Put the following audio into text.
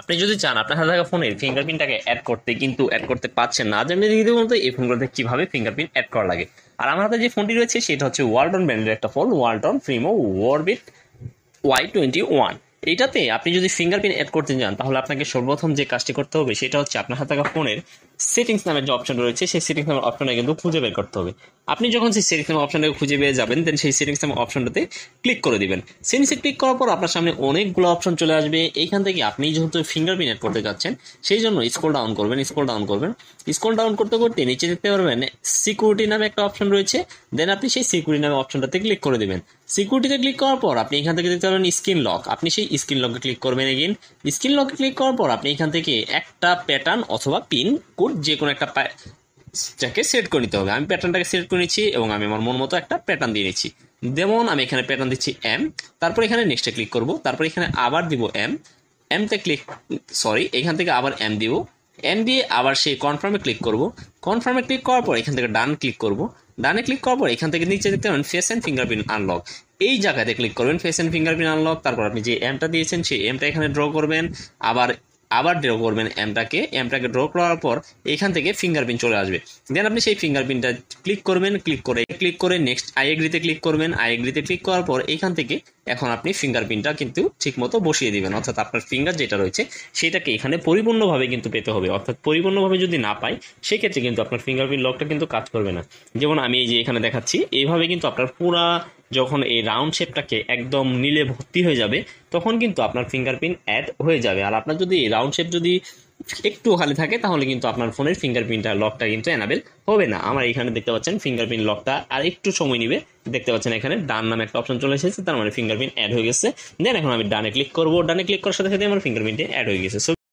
আপনি যদি চান, আপনার হাতে থাকা ফোনের ফিঙ্গারপ্রিন্টটাকে অ্যাড করতে কিন্তু অ্যাড করতে পারছেন না। জানলে দিদি বলতে, এই ফোনগুলোতে কীভাবে ফিঙ্গারপ্রিন্ট অ্যাড করা লাগে। আর আমার হাতে যে ফোনটি রয়েছে, সেটা হচ্ছে ওয়ালটন ব্র্যান্ডের একটা ফোন ওয়ালটন ফ্রিমো ওয়ারবিট ওয়াই টোয়েন্টি ওয়ান এইটাতে আপনি যদি ফিঙ্গারপ্রিন্ট অ্যাড করতে চান তাহলে আপনাকে সর্বপ্রথম যে কাজটি করতে হবে, সেটা হচ্ছে আপনার হাতে থাকা ফোনের সেটিংস নামের যে অপশন রয়েছে, সেই সেটিংস নামের অপশনটা কিন্তু খুঁজে বের করতে হবে। আপনি যখন সেই সেটিংস নামের অপশনটাকে খুঁজে পেয়ে যাবেন দেন সেই সেটিংস নামের অপশনটাতে ক্লিক করে দিবেন। সেটিংসে ক্লিক করার পর আপনার সামনে অনেকগুলো অপশন চলে আসবে। এইখান থেকে আপনি যেহেতু ফিঙ্গারপ্রিন্ট অ্যাড করতে যাচ্ছেন, সেই জন্য স্ক্রল ডাউন করবেন স্ক্রল ডাউন করবেন। স্ক্রল ডাউন করতে করতে নিচে দেখতে পারবেন সিকিউরিটি নামে একটা অপশন রয়েছে। দেন আপনি সেই সিকিউরিটি নামে অপশনটাতে ক্লিক করে দেবেন। সিকিউরিটিতে ক্লিক করার পর আপনি এখান থেকে দেখতে পারবেন স্ক্রিন লক আপনি সেই স্ক্রিন লকে ক্লিক করবেন এগেন স্ক্রিন লকে ক্লিক করার পর আপনি এখান থেকে একটা প্যাটার্ন অথবা পিন কোড যে কোনো একটা যাকে সেট করে নিতে হবে। আমি প্যাটার্নটাকে সেট করে নিচ্ছি এবং আমি আমার মন মতো একটা প্যাটার্ন দিয়ে নিচ্ছি। যেমন আমি এখানে প্যাটার্ন দিচ্ছি এম তারপর এখানে নেক্সটে ক্লিক করব, তারপর এখানে আবার দিব এম এমতে ক্লিক সরি এখান থেকে আবার এম দিব। এম দিয়ে আবার সেই কনফার্মে ক্লিক করব। কনফার্মে ক্লিক করার পর এখান থেকে ডান ক্লিক করব। ডানে ক্লিক করার পর এখান থেকে নিচে দেখতে পাবেন ফেস অ্যান্ড ফিঙ্গারপ্রিন্ট আনলক এই জায়গাতে ক্লিক করবেন ফেস অ্যান্ড ফিঙ্গারপ্রিন্ট আনলক তারপর আপনি যে এমটা দিয়েছেন, সেই এমটা এখানে ড্র করবেন। আবার আবার ড্র করবেন এমটাকে এমটাকে ড্র করার পর এখান থেকে ফিঙ্গারপ্রিন্ট চলে আসবে। দেন আপনি সেই ফিঙ্গারপ্রিন্টটা ক্লিক করবেন ক্লিক করে ক্লিক করে নেক্সট আই এগ্রিতে ক্লিক করবেন। আই এগ্রিতে ক্লিক করার পর এখান থেকে এখন আপনি ফিঙ্গারপ্রিন্টটা কিন্তু ঠিকমতো বসিয়ে দিবেন। অর্থাৎ আপনার ফিঙ্গার যেটা রয়েছে, সেটাকে এখানে পরিপূর্ণভাবে কিন্তু পেতে হবে। অর্থাৎ পরিপূর্ণভাবে যদি না পাই, সেক্ষেত্রে কিন্তু আপনার ফিঙ্গারপ্রিন্ট লকটা কিন্তু কাজ করবে না। যেমন আমি এই যে এখানে দেখাচ্ছি এইভাবে কিন্তু আপনার পুরা যখন এই রাউন্ড শেপটাকে একদম নীলে ভর্তি হয়ে যাবে, তখন কিন্তু আপনার ফিঙ্গারপ্রিন্ট অ্যাড হয়ে যাবে। আর আপনার যদি রাউন্ড শেপ যদি একটু খালি থাকে, তাহলে কিন্তু আপনার ফোনের ফিঙ্গারপ্রিন্টটা লকটা কিন্তু অ্যানাবেল হবে না। আমার এখানে দেখতে পাচ্ছেন ফিঙ্গারপ্রিন্ট লকটা আর একটু সময় নিবে। দেখতে পাচ্ছেন এখানে ডান নামে একটা অপশন চলে এসেছে, তার মানে ফিঙ্গারপ্রিন্ট অ্যাড হয়ে গেছে। দেন এখন আমি ডানে ক্লিক করব। ডানে ক্লিক করার সাথে সাথে আমার ফিঙ্গারপ্রিন্টে অ্যাড হয়ে গেছে।